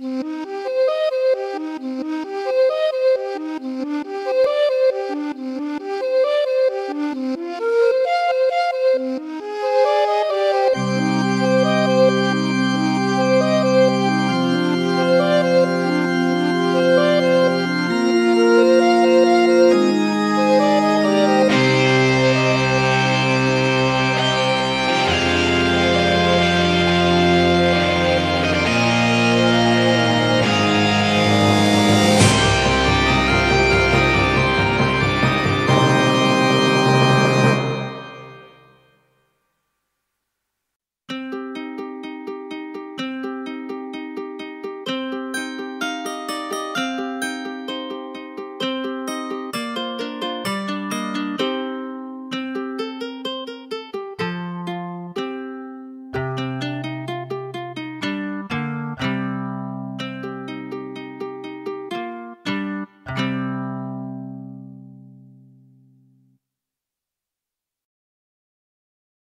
Mm-hmm.